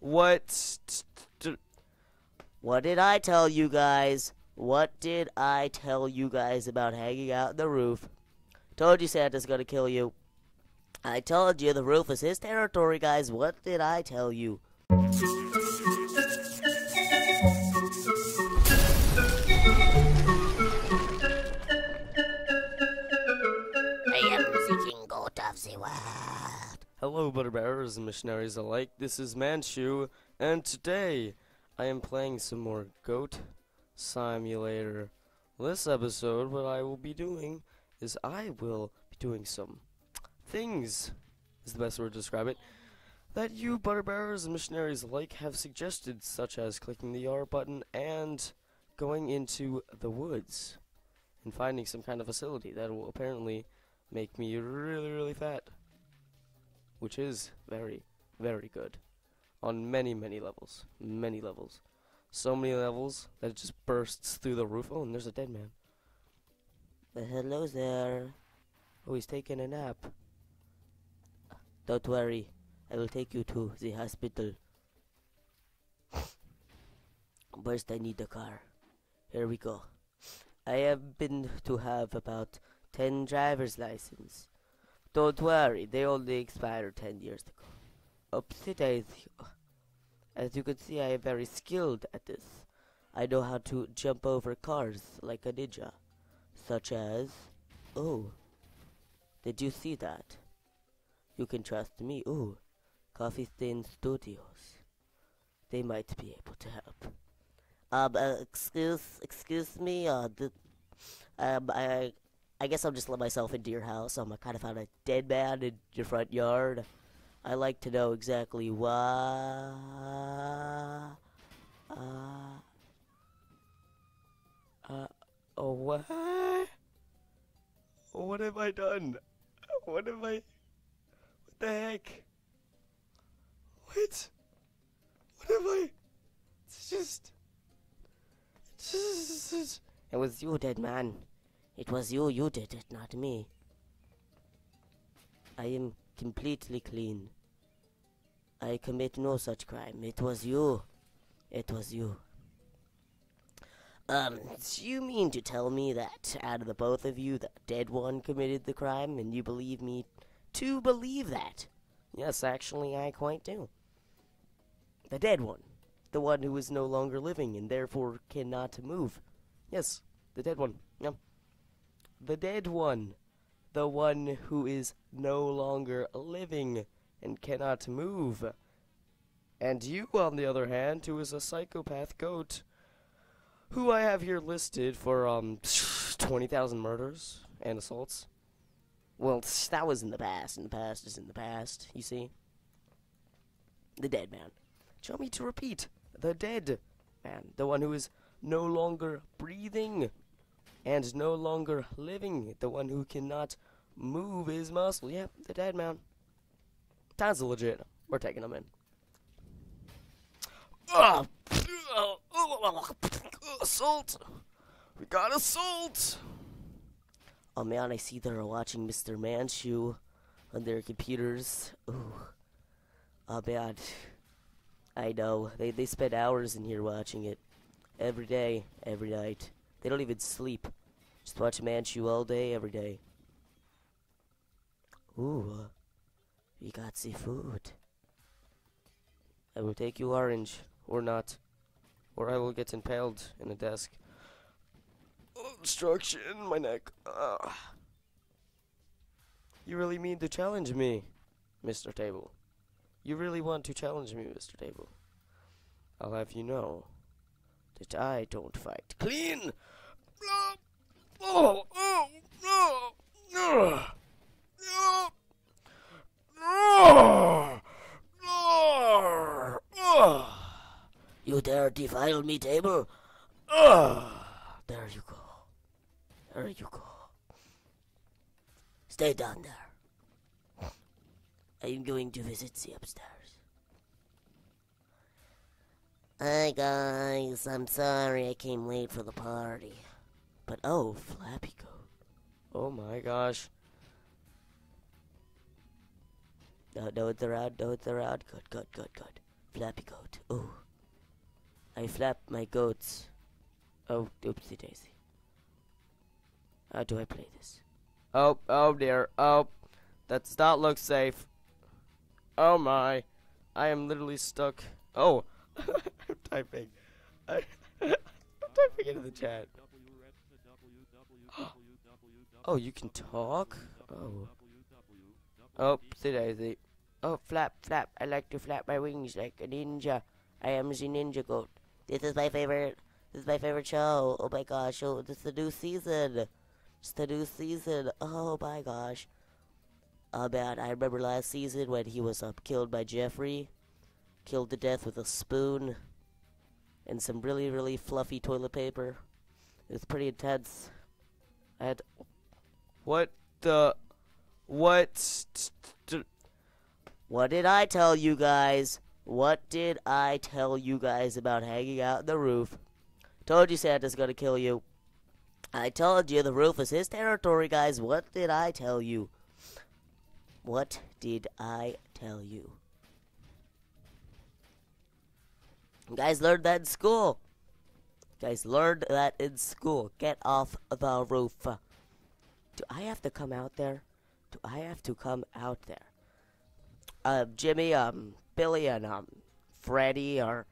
What? What did I tell you guys? What did I tell you guys about hanging out the roof? Told you Santa's gonna kill you. I told you the roof is his territory, guys. What did I tell you? Hello, butter bearers and missionaries alike. This is Manshoe, and today I am playing some more Goat Simulator. This episode, what I will be doing is I will be doing some things, is the best word to describe it, that you butter bearers and missionaries alike have suggested, such as clicking the R button and going into the woods and finding some kind of facility that will apparently make me really, really fat which is very, very good on many, many levels. Many levels. So many levels that it just bursts through the roof. Oh, and there's a dead man. Uh, hello there. Oh, he's taking a nap. Don't worry. I will take you to the hospital. First, I need the car. Here we go. I have been to have about 10 driver's license. Don't worry, they only expired 10 years ago. Daisy. As you can see, I am very skilled at this. I know how to jump over cars like a ninja. Such as. Oh. Did you see that? You can trust me. Ooh. Coffee Stain Studios. They might be able to help. Um, uh, excuse, excuse me, uh, the, um, I, I guess I'll just let myself into your house. I'm kind of found a dead man in your front yard. I like to know exactly why. Uh, Uh, oh, what? What have I done? What have I. What the heck? What? What have I. It's just. It's just. It was you, dead man. It was you. You did it, not me. I am completely clean. I commit no such crime. It was you. It was you. Um, you mean to tell me that out of the both of you, the dead one committed the crime, and you believe me to believe that? yes, actually, I quite do. The dead one. The one who is no longer living and therefore cannot move. Yes, the dead one. Yeah. The dead one. The one who is no longer living and cannot move. And you, on the other hand, who is a psychopath goat, who I have here listed for, um, 20,000 murders and assaults. Well, that was in the past, and the past is in the past, you see? The dead man. Do you want me to repeat? The dead man. The one who is no longer breathing and no longer living. The one who cannot move his muscle. Yeah, the dead man. Sounds legit. We're taking him in. Ah! Assault! We got assault! Oh man, I see they're watching Mr. Manshoe on their computers. Ooh. Oh man. I know. They they spend hours in here watching it. Every day, every night. They don't even sleep. Just watch Manshoe all day, every day. Ooh. Uh, we got seafood. I will take you orange, or not. Or I will get impaled in a desk. Oh, Obstruction in my neck. Ugh. You really mean to challenge me, Mr. Table? You really want to challenge me, Mr. Table? I'll have you know that I don't fight clean. You dare defile me table? There you go. There you go. Stay down there. I am going to visit the upstairs. Hi guys, I'm sorry I came late for the party. But oh, Flappy Goat. Oh my gosh. No, no, it's around, no, it's around. Good, good, good, good. Flappy goat. Oh. I flap my goats. Oh, oopsie daisy. How do I play this? Oh, oh dear. Oh, that does not look safe. Oh my. I am literally stuck. Oh, I'm typing. I, I'm typing into the chat. Oh, you can talk? Oh. Oh, daisy. Oh, flap, flap. I like to flap my wings like a ninja. I am the ninja goat. This is my favorite. This is my favorite show. Oh my gosh. Oh, this is the new season. It's the new season. Oh my gosh. Oh man, I remember last season when he was uh, killed by Jeffrey. Killed to death with a spoon. And some really, really fluffy toilet paper. It was pretty intense. I had What the? What? What did I tell you guys? What did I tell you guys about hanging out on the roof? Told you Santa's gonna kill you. I told you the roof is his territory, guys. What did I tell you? What did I tell you? You guys learned that in school. You guys learned that in school. Get off the roof. Do I have to come out there? Do I have to come out there? Uh, Jimmy, um, Billy, and um, Freddie are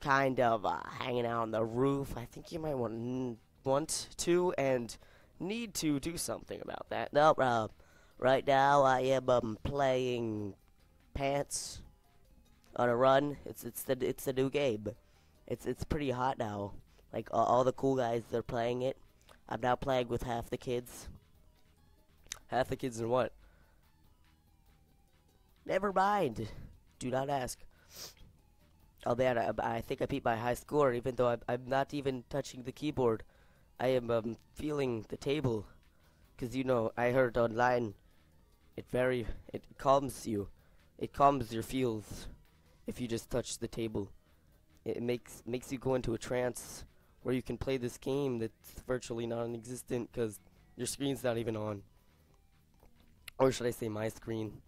kind of uh, hanging out on the roof. I think you might want want to and need to do something about that. No, uh, right now I am um, playing Pants on a run. It's it's the it's the new game. It's it's pretty hot now. Like all, all the cool guys, they're playing it. I'm now playing with half the kids. Half the kids are what? Never mind. Do not ask. Oh man, I, I think I beat my high score, even though I'm, I'm not even touching the keyboard. I am um, feeling the table, cause you know I heard online. It very it calms you. It calms your feels if you just touch the table. It makes makes you go into a trance where you can play this game that's virtually non-existent because your screen's not even on. Or should I say my screen?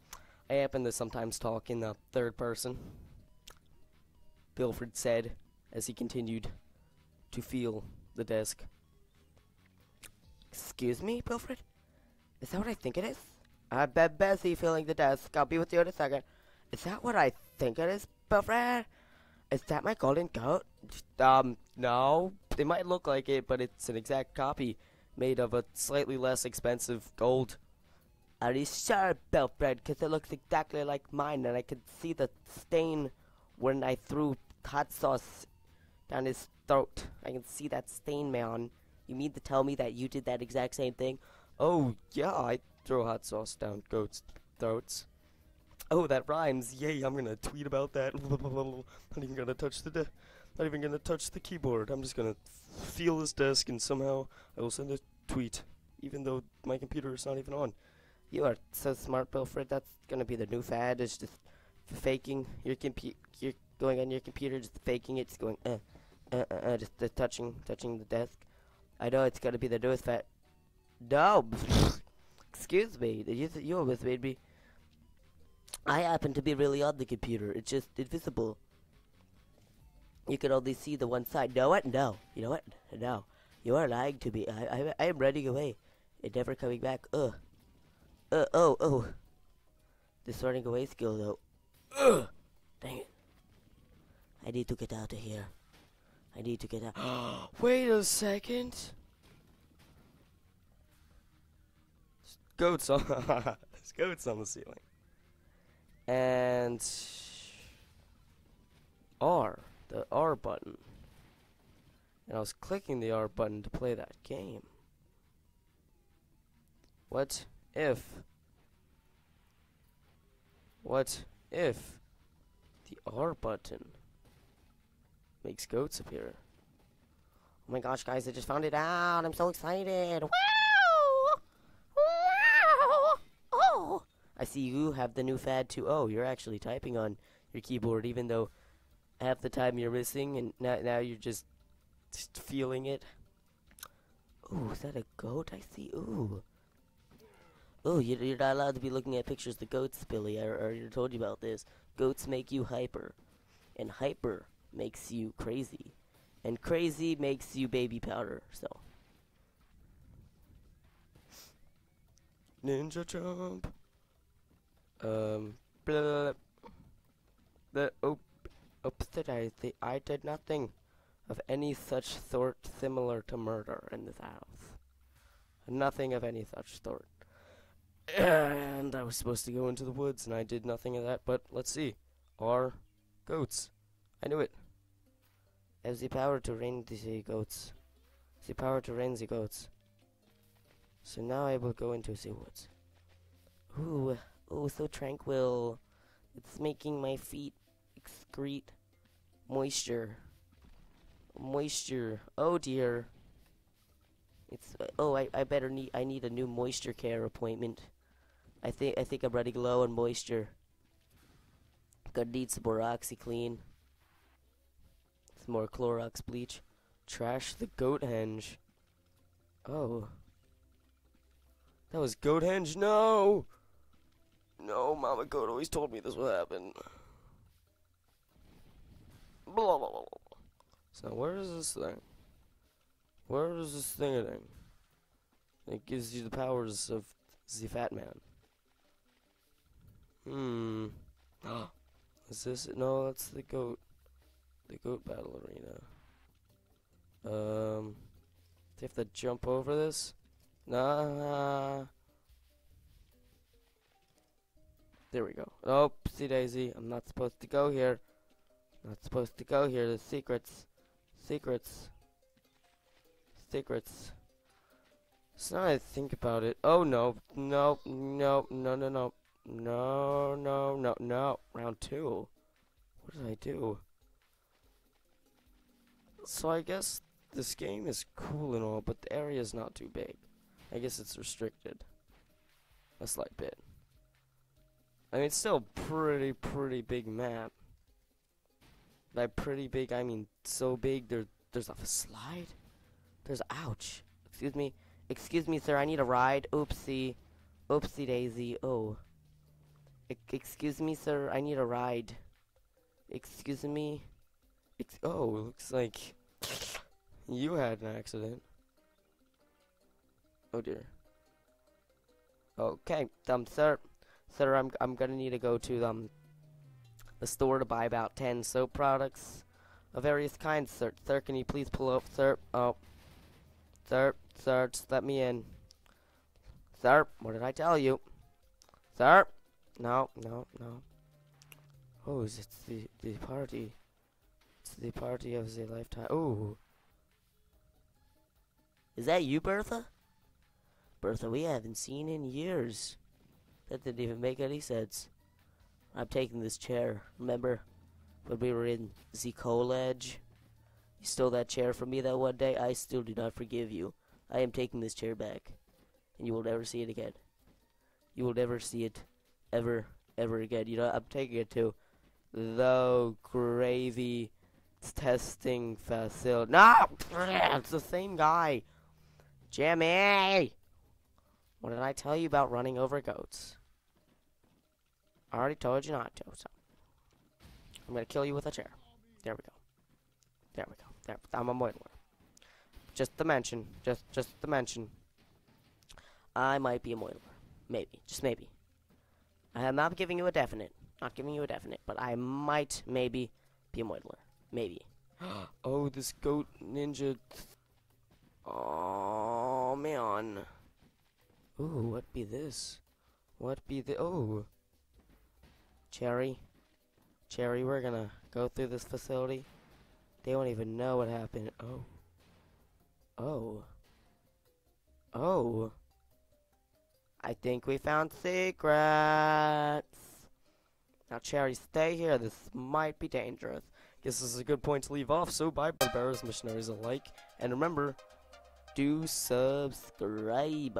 I happen to sometimes talk in the third person. Bilfred said as he continued to feel the desk. Excuse me, Bilfred? Is that what I think it is? I'm be- busy feeling the desk. I'll be with you in a second. Is that what I think it is, Bilfred? Is that my golden goat? Um, no. It might look like it, but it's an exact copy made of a slightly less expensive gold. Are you sure, Bilfred? Because it looks exactly like mine, and I can see the stain when I threw hot sauce down his throat. I can see that stain, man. You mean to tell me that you did that exact same thing? Oh yeah, I throw hot sauce down goats' throats. Oh, that rhymes! Yay! I'm gonna tweet about that. not even gonna touch the, not even gonna touch the keyboard. I'm just gonna feel this desk, and somehow I will send a tweet, even though my computer is not even on. You are so smart, Wilfred. That's gonna be the new fad. Is just faking your computer. You're going on your computer, just faking it, just going uh, uh, uh, uh just touching, touching the desk. I know it's gonna be the newest fad. No, excuse me. You you almost made me. I happen to be really on the computer. It's just invisible. You can only see the one side. No, what? No. You know what? No. You are lying to me. I I, I am running away and never coming back. Ugh. Uh, oh, oh. This running away skill, though. Ugh! Dang it. I need to get out of here. I need to get out. Wait a second. Goats on. There's goats on the ceiling. And R, the R button. And I was clicking the R button to play that game. What if what if the R button makes goats appear? Oh my gosh, guys, I just found it out. I'm so excited. Wow! Wow! Oh! I see you have the new fad too. Oh, you're actually typing on your keyboard, even though half the time you're missing, and now, now you're just, just feeling it. Ooh, is that a goat I see? Ooh. Oh, you're, not allowed to be looking at pictures of goats, Billy. I, already told you about this. Goats make you hyper. and hyper makes you crazy, and crazy makes you baby powder. So Ninja jump. Um. Blah. The oh, oops, did I? I did nothing of any such sort similar to murder in this house. Nothing of any such sort. And I was supposed to go into the woods, and I did nothing of that. But let's see, are goats? I knew it. I have the power to rain the goats. The power to rain the goats. So now I will go into the woods. Ooh, oh, so tranquil. It's making my feet excrete moisture. Moisture. Oh dear. It's oh, I, I better need I need a new moisture care appointment. I think I think I'm running low on moisture. Gonna need some more OxiClean. Some more Clorox bleach. Trash the goat henge. Oh. That was goat henge. No! No, Mama Goat always told me this would happen. Blah, blah, blah, blah. So where is this thing? Where is this thing thing? It gives you the powers of the fat man. Hmm. is this it? No, that's the goat. The goat battle arena. Um, do you have to jump over this? Nah. There we go. Oopsie daisy. I'm not supposed to go here. Not supposed to go here. There's secrets. Secrets. Secrets. So now I think about it. Oh no. No. No. No. No. No. No. No. No. No. Round two. What did I do? So I guess this game is cool and all, but the area is not too big. I guess it's restricted. A slight bit. I mean, it's still pretty, pretty big map. By pretty big, I mean so big, there, there's a slide? There's, ouch. Excuse me. Excuse me, sir, I need a ride. Oopsie. Oopsie daisy. Oh. Excuse me, sir, I need a ride. Excuse me. Ex oh, looks like you had an accident. Oh dear. Okay, um, sir, sir, I'm I'm gonna need to go to um the store to buy about ten soap products of various kinds, sir. Sir, can you please pull up, sir? Oh, sir, sir, just let me in. Sir, what did I tell you? Sir, no, no, no. Oh, it's the the party. It's the party of the lifetime. Oh. Is that you, Bertha? Bertha, we haven't seen in years. That didn't even make any sense. I'm taking this chair. Remember when we were in the college? You stole that chair from me that one day. I still do not forgive you. I am taking this chair back. And you will never see it again. You will never see it ever, ever again. You know, I'm taking it to the gravy testing facility. No! It's the same guy. Jimmy! What did I tell you about running over goats? I already told you not to, so. I'm gonna kill you with a chair. There we go. There we go. There. I'm a moidler. Just the mention. Just, just to mention. I might be a moidler. Maybe. Just maybe. I am not giving you a definite. Not giving you a definite, but I might, maybe, be a moidler. Maybe. oh, this goat ninja. Oh man. Ooh, what be this? What be the oh? Cherry. Cherry, we're gonna go through this facility. They won't even know what happened. Oh. Oh. Oh. I think we found secrets. Now, Cherry, stay here. This might be dangerous. Guess this is a good point to leave off. So, bye, barbarians, missionaries alike. And remember, do subscribe.